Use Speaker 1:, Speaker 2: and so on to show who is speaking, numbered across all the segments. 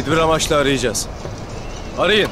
Speaker 1: Tedbir amaçlı arayacağız. Arayın.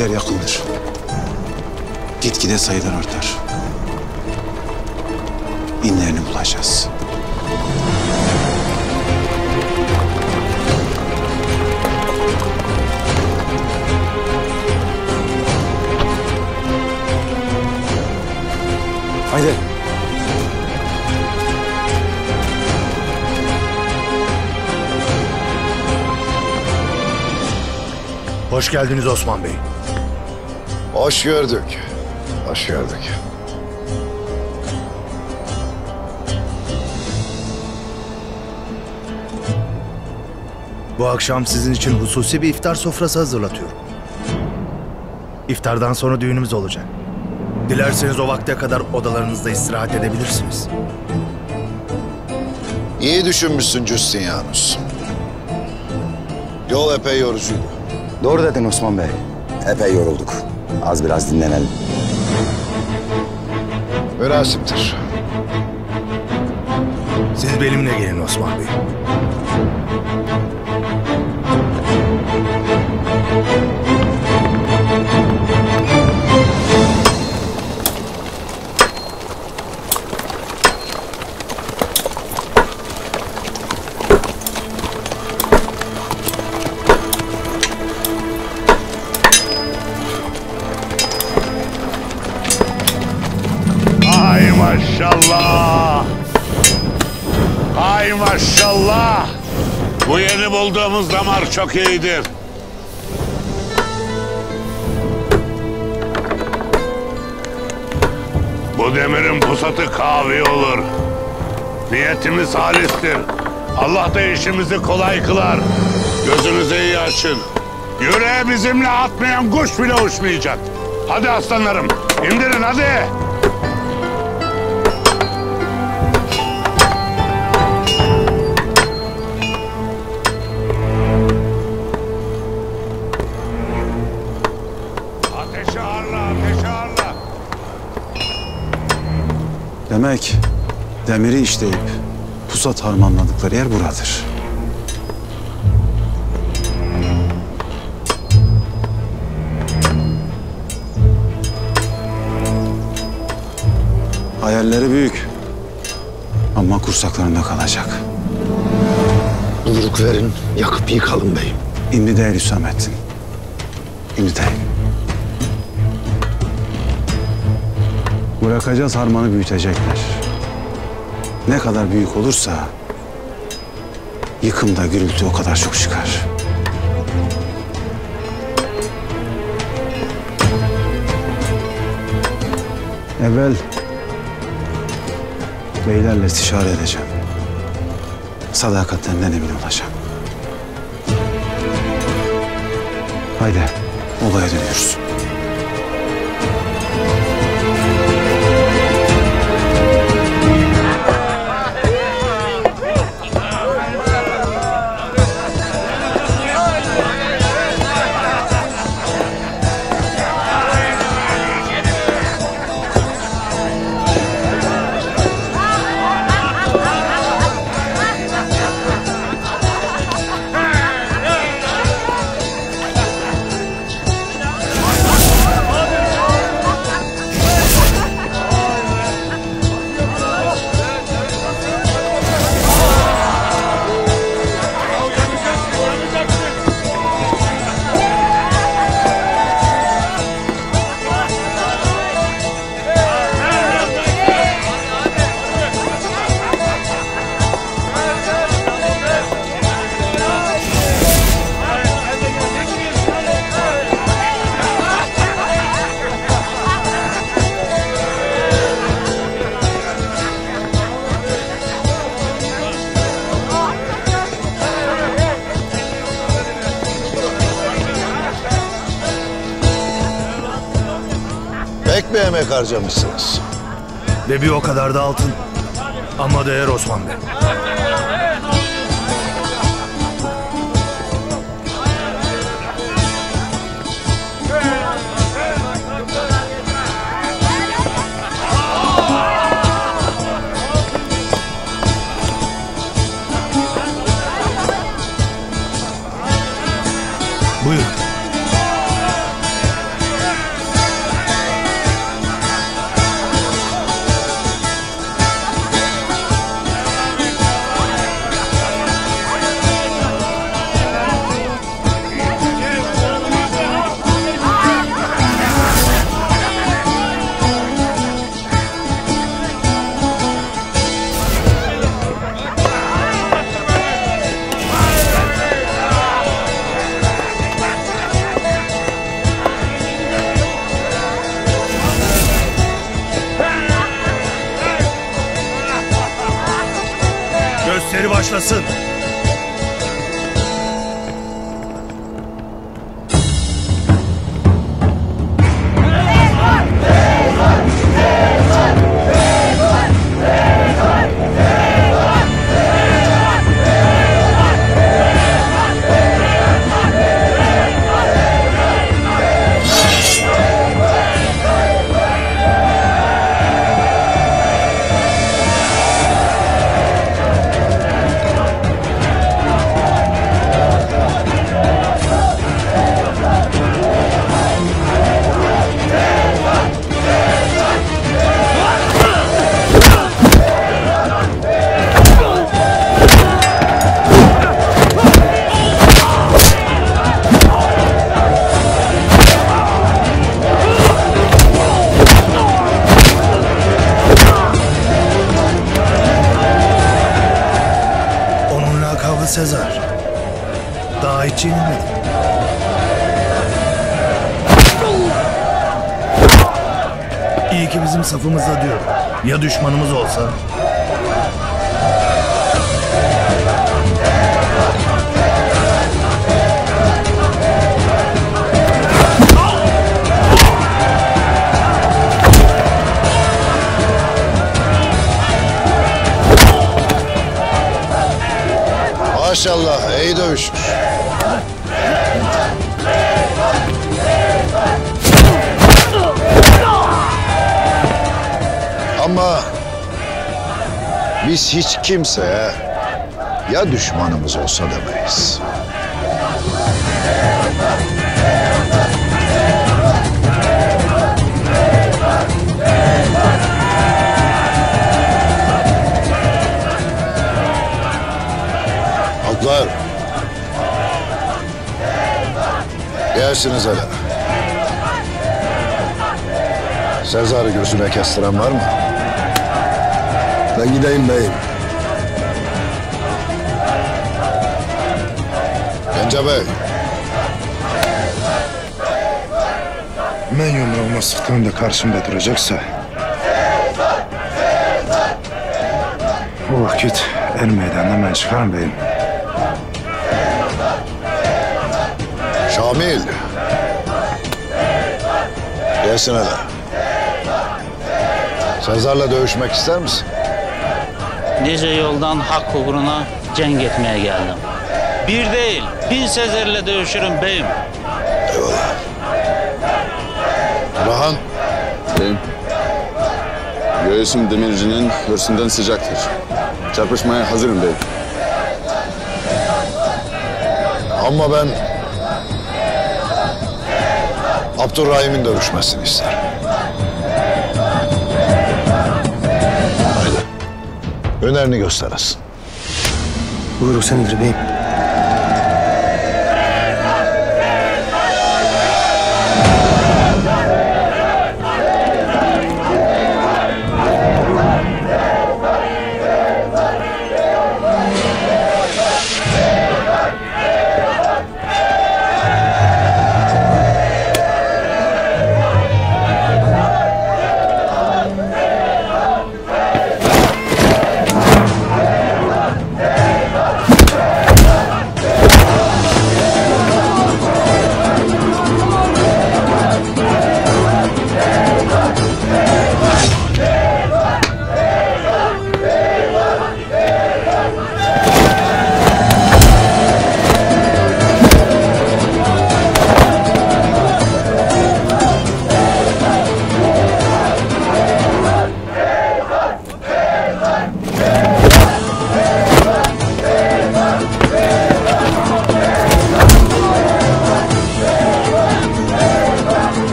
Speaker 2: Yer yakındır. Gitgide sayılar artar. İnlerini bulacağız. Haydi.
Speaker 3: Hoş geldiniz Osman Bey.
Speaker 4: Hoş gördük. Hoş gördük.
Speaker 3: Bu akşam sizin için hususi bir iftar sofrası hazırlatıyorum. İftardan sonra düğünümüz olacak. Dilerseniz o vakte kadar odalarınızda istirahat edebilirsiniz.
Speaker 4: İyi düşünmüşsün Justinianus. Yol epey yorucuydu.
Speaker 5: Doğru dedin Osman Bey. Epey yorulduk. Az biraz dinlenelim.
Speaker 4: Münasiptir.
Speaker 3: Siz benimle gelin Osman Bey.
Speaker 6: Ay Bulduğumuz damar çok iyidir. Bu demirin pusatı kavi olur. Niyetimiz halistir. Allah da işimizi kolay kılar. Gözünüzü iyi açın. Yüreğe bizimle atmayan kuş bile uçmayacak. Hadi aslanlarım, indirin hadi.
Speaker 2: Demek demiri işleyip pusat harmanladıkları yer buradır. Hayalleri büyük. Ama kursaklarında kalacak.
Speaker 4: Buyruk verin, yakıp yıkalım beyim.
Speaker 2: İmdi değil Hüsamettin. İmdi değil. Bırakacağız harmanı büyütecekler. Ne kadar büyük olursa yıkımda gürültü o kadar çok çıkar. Evvel beylerle istişare edeceğim. Sadakatlerinden emin olacağım. Haydi olaya dönüyoruz.
Speaker 4: Harcamışsınız.
Speaker 3: Ve bir o kadar da altın. Ama değer Osman Bey. Safımızda diyor. Ya düşmanımız olsa?
Speaker 4: Maşallah iyi dövüşmüş. Ama biz hiç kimseye ya düşmanımız olsa demeyiz. Atlar. Gelsiniz hele. Sezar'ı gözüne kestiren var mı?
Speaker 2: Ben gideyim beyim.
Speaker 4: Gence Bey.
Speaker 2: Ben yumruğuma sıktığımda karşımda duracaksa... O vakit el meydanına ben çıkarım beyim.
Speaker 4: Şamil. Gelsin hele. Sezar'la dövüşmek ister misin?
Speaker 7: Nice yoldan hak uğruna cenk etmeye geldim. Bir değil, bin Sezer'le dövüşürüm beyim.
Speaker 4: Eyvallah. Rahan.
Speaker 8: Beyim. Göğsüm demircinin hırsından sıcaktır. Çarpışmaya hazırım beyim.
Speaker 4: Ama ben Abdurrahim'in dövüşmesini isterim. Önerini gösteresin.
Speaker 2: Buyurun sendir beyim.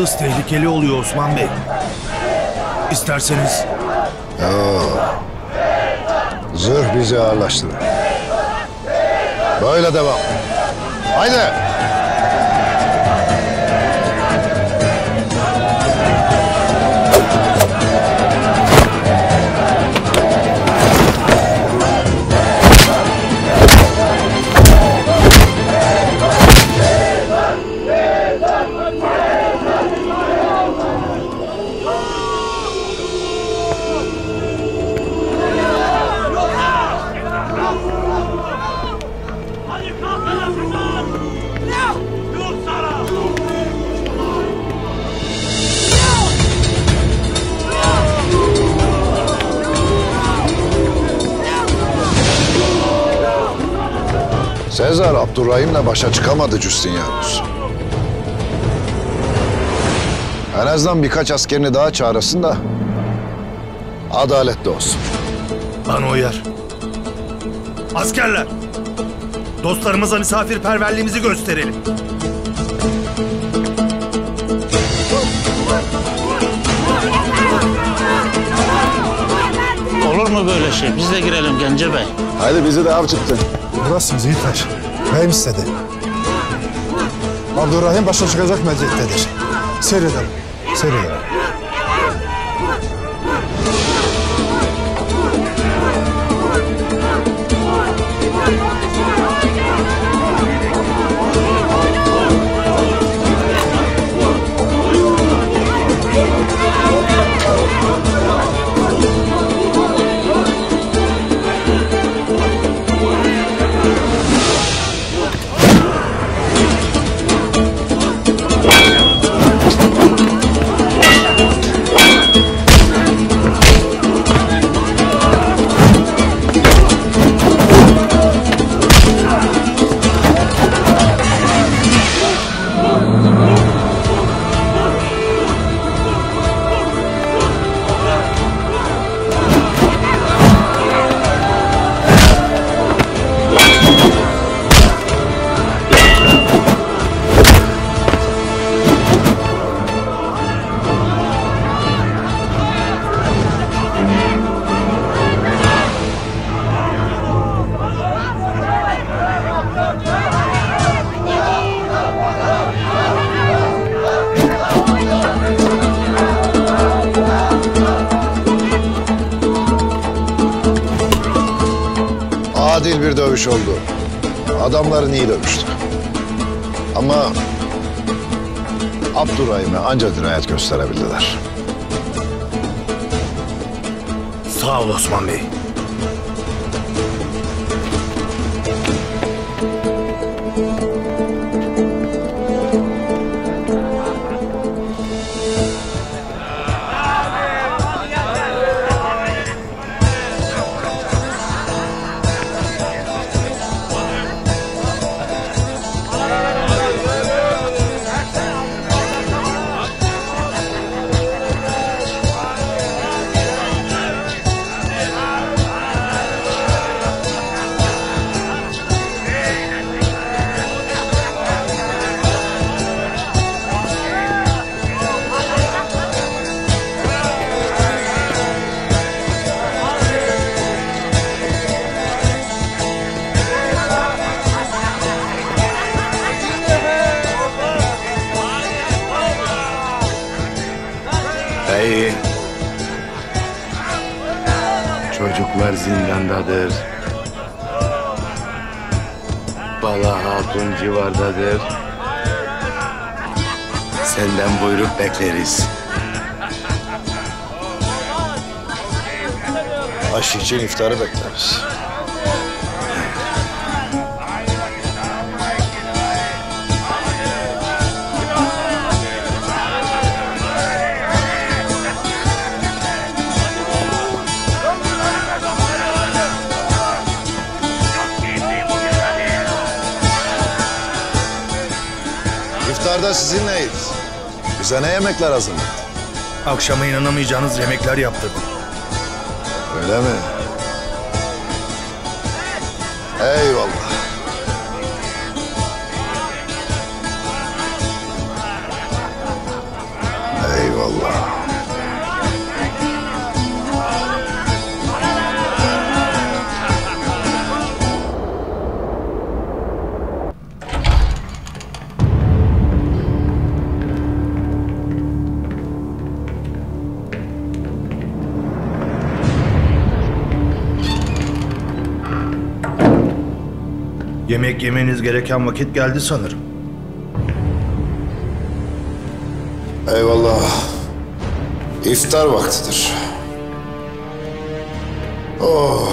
Speaker 3: Zırhsız tehlikeli oluyor Osman Bey. İsterseniz
Speaker 4: Zırh bizi ağırlaştırır. Böyle devam. Haydi. Sezar Abdurrahim'le başa çıkamadı Justinianus. En azından birkaç askerini daha çağırasın da adaletli olsun.
Speaker 3: bana uyar. Askerler! Dostlarımıza misafirperverliğimizi gösterelim.
Speaker 7: Olur mu böyle şey? Biz de girelim Gence Bey.
Speaker 8: Haydi bizi de av çıktı.
Speaker 9: Burasınız Yiğitler. Beyim istedi. Abdurrahim başa çıkacak meclittedir. Seyredelim. Seyredelim.
Speaker 4: Adil bir dövüş oldu. Adamların iyi dövüştü. Ama Abdurrahim'e anca dirayet gösterebildiler.
Speaker 3: Sağ ol Osman. Bey.
Speaker 1: Buyruk bekleriz.
Speaker 4: Aş için iftarı bekleriz. İftarda sizinleyiz. Bize ne yemekler hazırladın?
Speaker 3: Akşama inanamayacağınız yemekler yaptırdım.
Speaker 4: Öyle mi? Eyvallah.
Speaker 3: Yemek yemeniz gereken vakit geldi sanırım.
Speaker 4: Eyvallah. İftar vaktidir. Oh.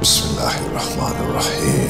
Speaker 4: Bismillahirrahmanirrahim.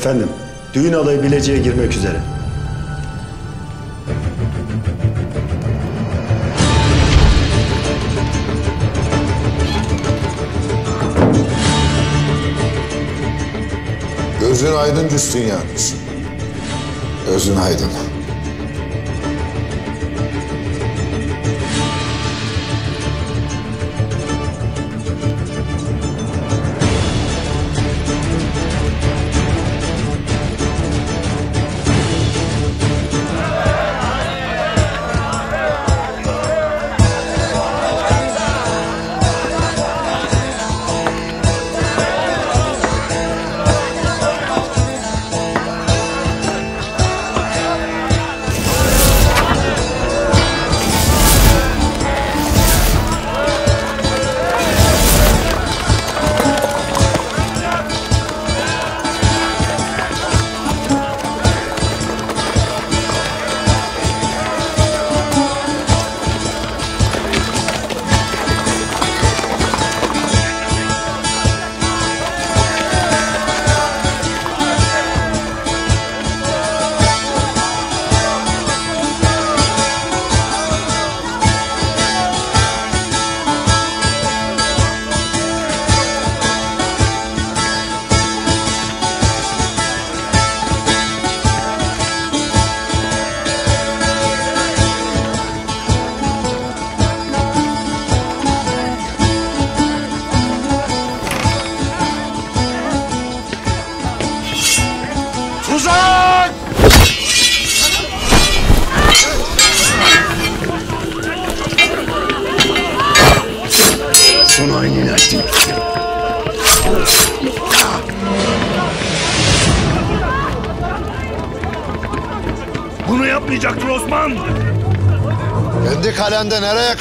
Speaker 2: Efendim,
Speaker 9: düğün alayı Bilecik'e girmek üzere.
Speaker 4: Gözün aydın Cüstün yalnız. Gözün aydın.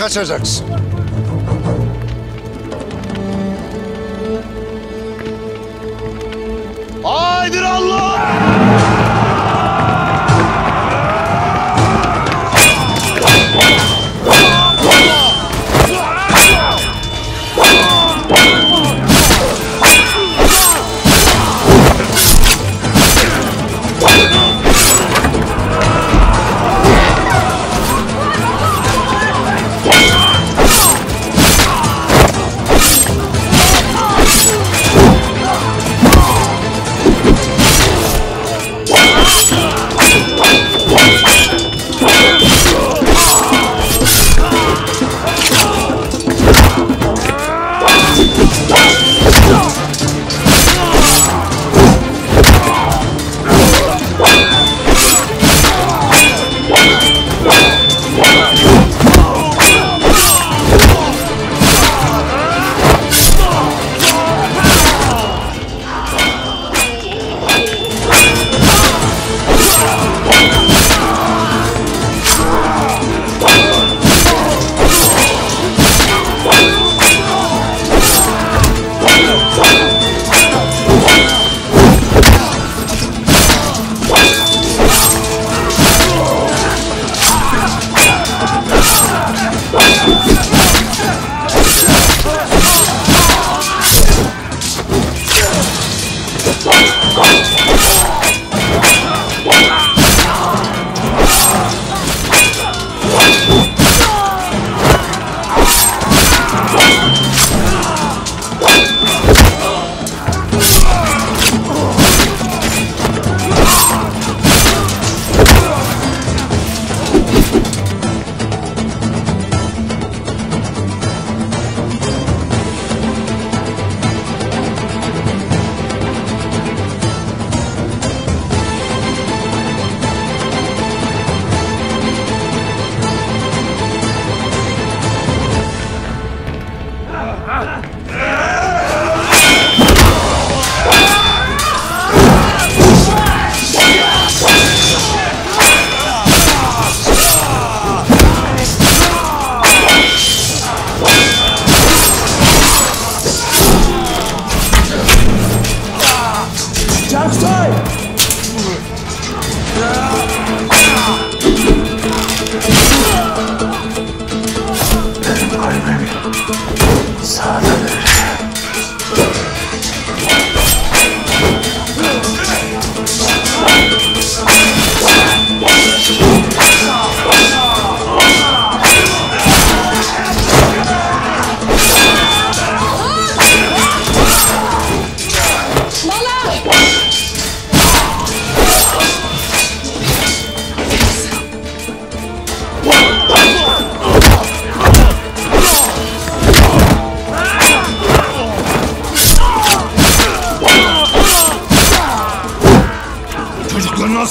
Speaker 4: Kaçacaksın?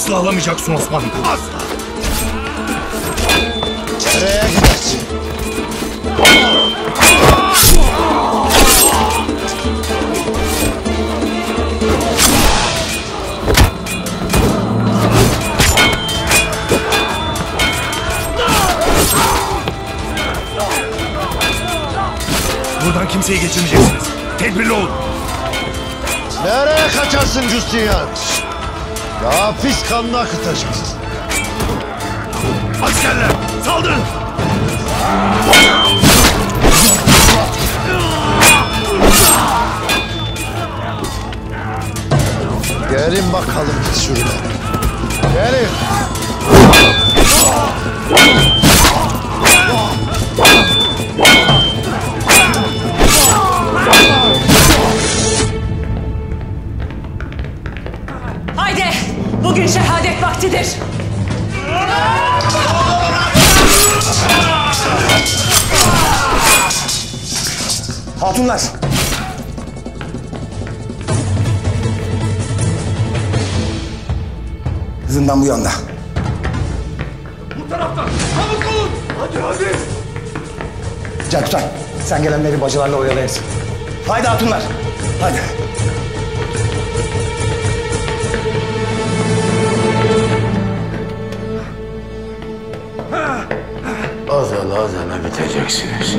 Speaker 3: Asla alamayacaksın Osman. Asla.
Speaker 4: Nereye gidersin?
Speaker 3: Buradan kimseyi geçirmeyeceksiniz. Tedbirli olun.
Speaker 4: Nereye kaçarsın Justinian? Ya pis kanını akıtacağız.
Speaker 3: Askerler saldırın.
Speaker 4: Gelin bakalım şuraya. Gelin.
Speaker 10: Haydi! Bugün şehadet vaktidir.
Speaker 5: Hatunlar! Zindan bu yanda. Bu taraftan. Çabuk olun. Hadi hadi. Cankutay, sen gelenleri bacılarla oyalayasın. Haydi hatunlar. Hadi.
Speaker 1: Biteceksiniz.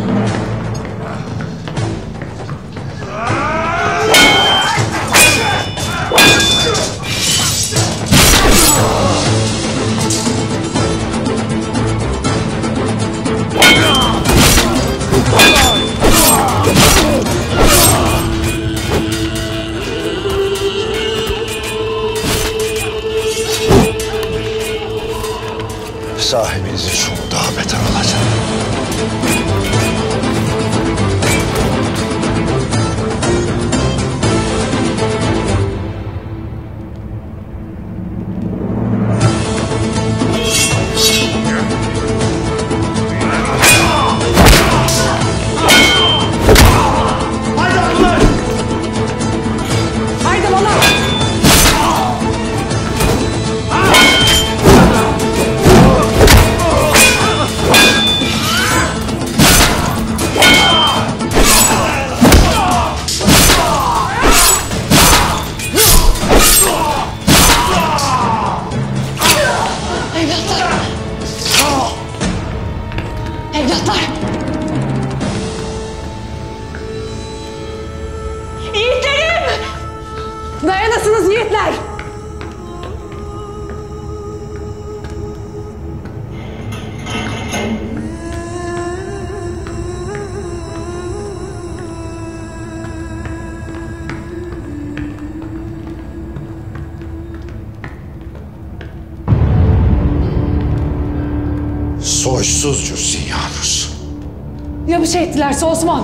Speaker 10: Ettilerse Osman?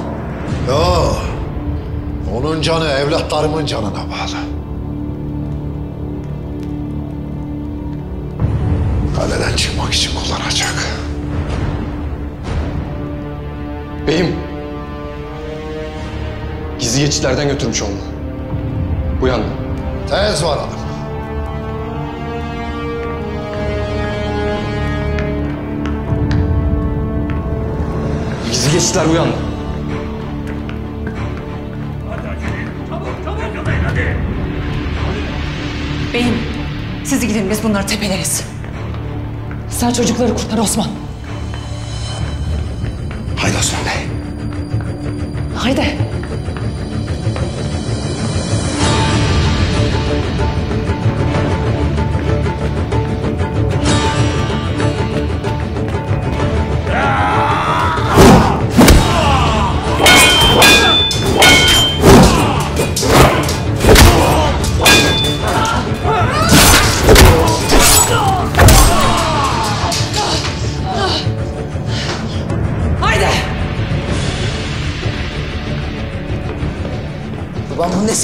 Speaker 4: Yo. Onun canı evlatlarımın canına bağlı. Kaleden çıkmak için kullanacak.
Speaker 11: Beyim. Gizli geçitlerden götürmüş onu. Bu yanda.
Speaker 4: Tez varalım.
Speaker 11: Bu yanda.
Speaker 10: Beyim, siz gidin biz bunları tepeleriz. Sen çocukları kurtar Osman.
Speaker 5: Haydi Osman Bey.
Speaker 10: Haydi.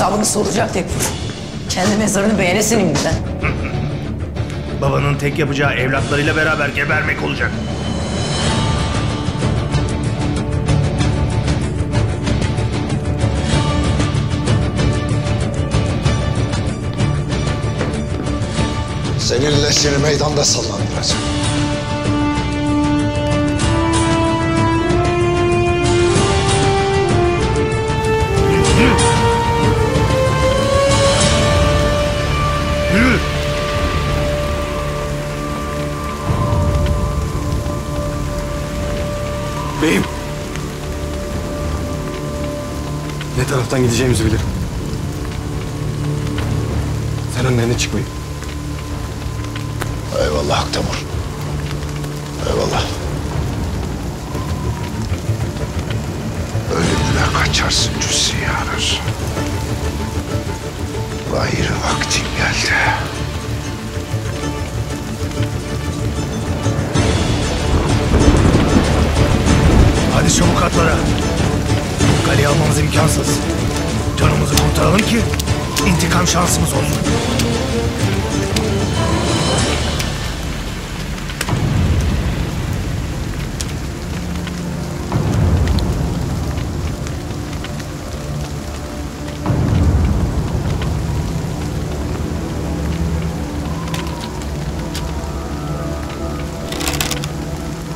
Speaker 12: hesabını soracak diye kendi mezarını beğenesin imden.
Speaker 3: Babanın tek yapacağı evlatlarıyla beraber gebermek olacak.
Speaker 4: Seninle seni meydanda sallandıracağım.
Speaker 9: Beyim. Ne taraftan gideceğimizi bilirim. Sen annene çıkmayın.
Speaker 4: Eyvallah Akdemir. Eyvallah. Ölümle kaçarsın cüssü yarar. Hayır vaktin geldi.
Speaker 3: Hadi çabuk atlara. Kaleyi almamız imkansız. Canımızı kurtaralım ki intikam şansımız olsun.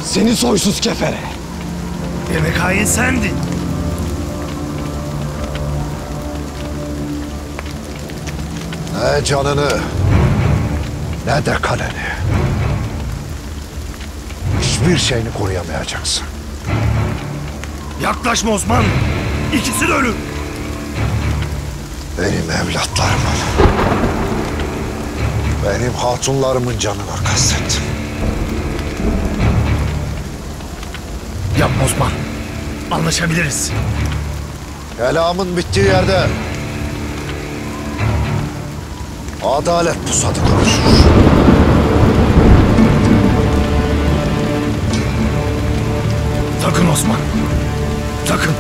Speaker 9: Seni soysuz kefere!
Speaker 3: Demek hain sendin.
Speaker 4: Ne canını, ne de kaleni. Hiçbir şeyini koruyamayacaksın.
Speaker 3: Yaklaşma Osman. İkisi de ölür.
Speaker 4: Benim evlatlarımın, benim hatunlarımın canına kastettim.
Speaker 3: Yapma Osman. Anlaşabiliriz.
Speaker 4: Kelamın bittiği yerde adalet pusatı konuşur.
Speaker 3: Sakın Osman. Sakın.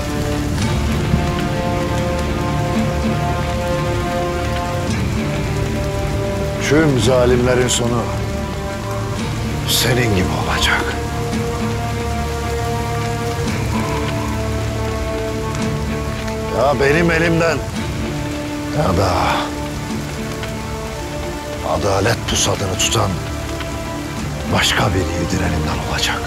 Speaker 4: Tüm zalimlerin sonu senin gibi olacak. Ya benim elimden ya da adalet pusadını tutan başka bir yiğidin elinden olacak.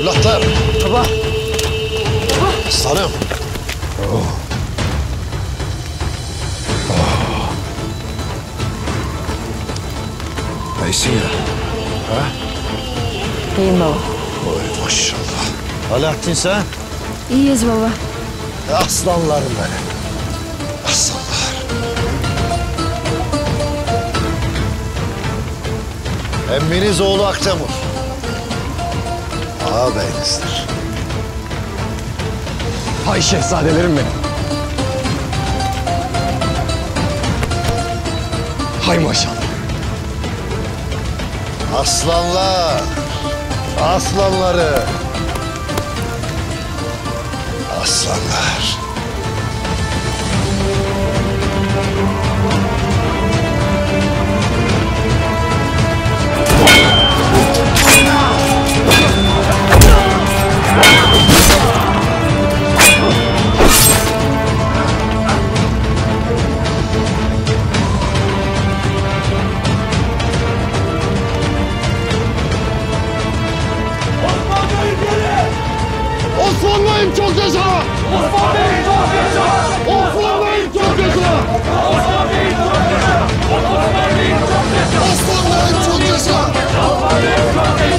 Speaker 4: Evlatlar. Baba. Baba. Aslanım. Maşallah. Alaaddin sen?
Speaker 13: İyiyiz baba.
Speaker 4: Aslanlarım benim. Aslanlar. Emminiz oğlu Akdemur. Ağabeyinizdir.
Speaker 9: Hay şehzadelerim benim. Hay maşallah.
Speaker 4: Aslanlar. Aslanları. Aslanlar.
Speaker 14: Osman Bey çok yaşa! Osman Bey çok yaşa! Osman çok yaşa! Osman çok yaşa!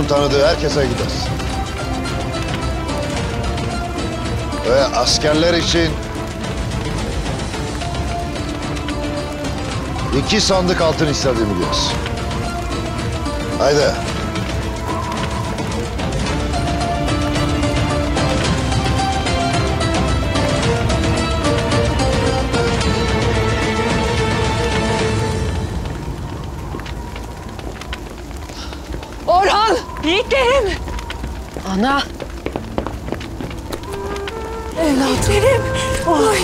Speaker 4: Vasilius'un tanıdığı herkese gidersin. Ve askerler için iki sandık altın istediğimi diyorsun. Haydi.
Speaker 10: Yiğitlerim! Ana! Evlatlarım! Oy!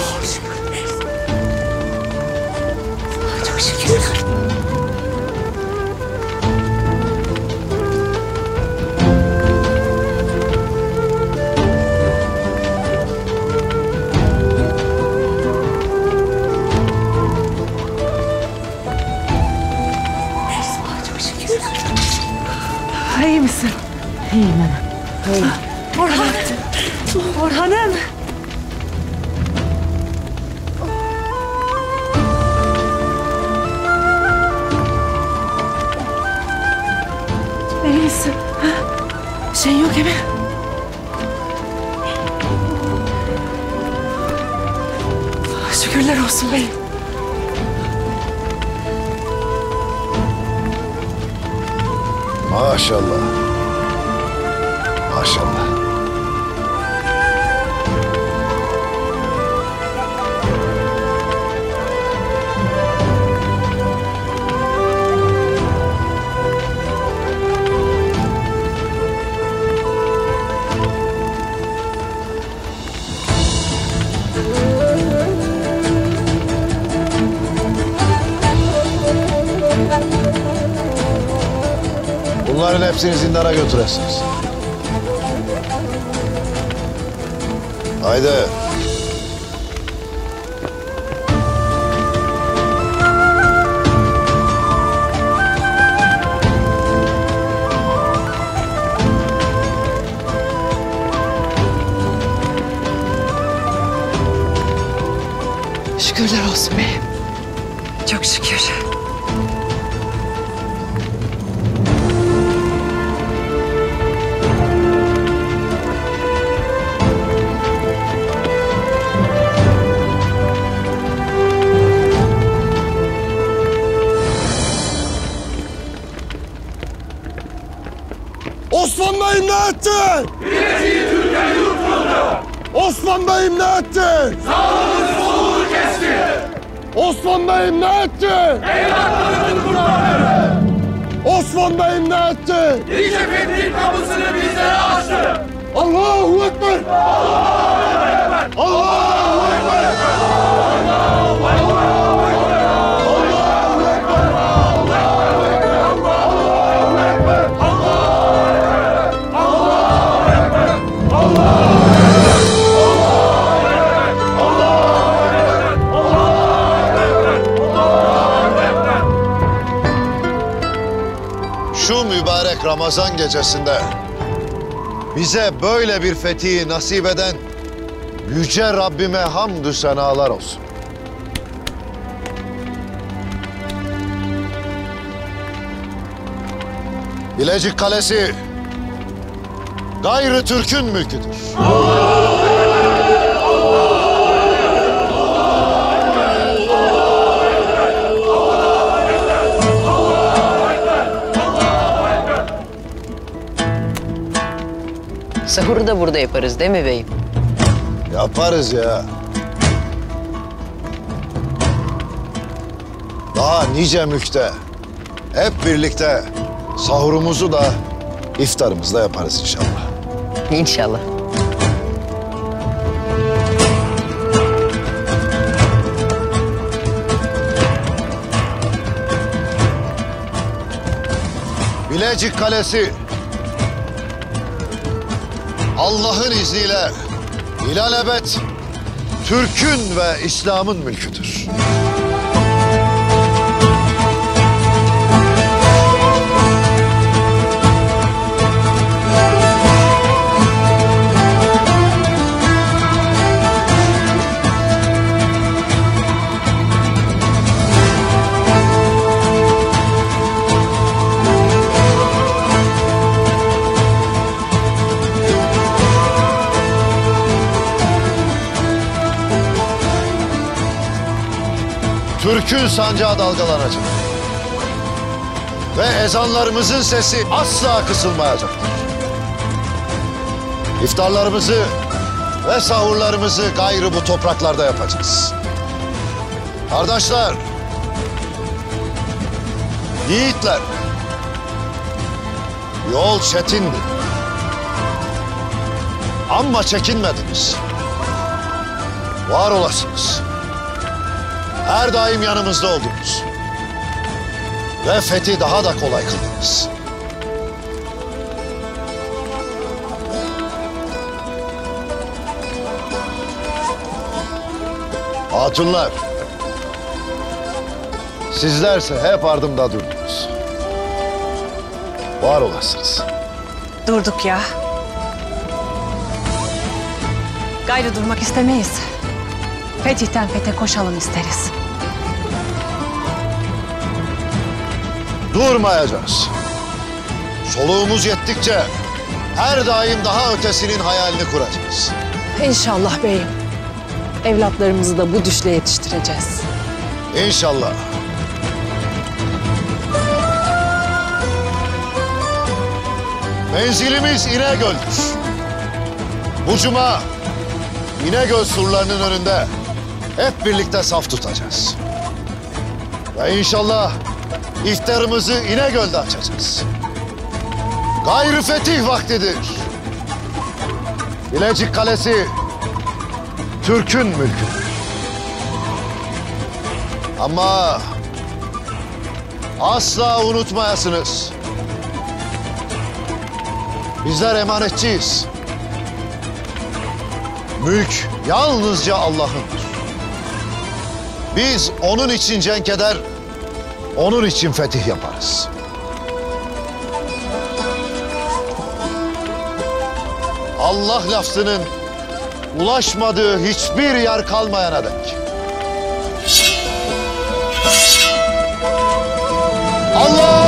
Speaker 4: Maşallah. Bunların hepsini zindana götüresiniz. Haydi.
Speaker 15: Osman Bey'im ne etti?
Speaker 16: Evlatlarını kurtardı.
Speaker 15: Osman Bey'im ne etti?
Speaker 16: Nice fethin kapısını bizlere açtı.
Speaker 15: Allahu Ekber!
Speaker 16: Allahu Ekber!
Speaker 15: Allahu Ekber!
Speaker 4: Şu Ramazan gecesinde bize böyle bir fethi nasip eden Yüce Rabbime hamdü senalar olsun. Bilecik Kalesi gayrı Türk'ün mülküdür.
Speaker 10: Sahuru da burada yaparız değil mi beyim?
Speaker 4: Yaparız ya. Daha nice mülkte hep birlikte sahurumuzu da iftarımızı da yaparız inşallah.
Speaker 10: İnşallah.
Speaker 4: Bilecik Kalesi Allah'ın izniyle ilelebet Türk'ün ve İslam'ın mülküdür. Türk'ün sancağı dalgalanacak. Ve ezanlarımızın sesi asla kısılmayacaktır. İftarlarımızı ve sahurlarımızı gayrı bu topraklarda yapacağız. Kardeşler, yiğitler, yol çetindi. Ama çekinmediniz. Var olasınız. Her daim yanımızda oldunuz. Ve fethi daha da kolay kıldınız. Hatunlar, sizlerse hep ardımda durdunuz. Var olasınız.
Speaker 10: Durduk ya. Gayrı durmak istemeyiz. Fetih'ten fete koşalım isteriz.
Speaker 4: Durmayacağız. Soluğumuz yettikçe her daim daha ötesinin hayalini kuracağız.
Speaker 13: İnşallah beyim. Evlatlarımızı da bu düşle yetiştireceğiz.
Speaker 4: İnşallah. Menzilimiz İnegöl'dür. Bu cuma İnegöl surlarının önünde hep birlikte saf tutacağız. Ve inşallah iftarımızı İnegöl'de açacağız. Gayrı fetih vaktidir. Bilecik Kalesi Türk'ün mülküdür. Ama asla unutmayasınız. Bizler emanetçiyiz. Mülk yalnızca Allah'ındır. Biz onun için cenk eder, onun için fetih yaparız. Allah lafzının ulaşmadığı hiçbir yer kalmayana dek. Allah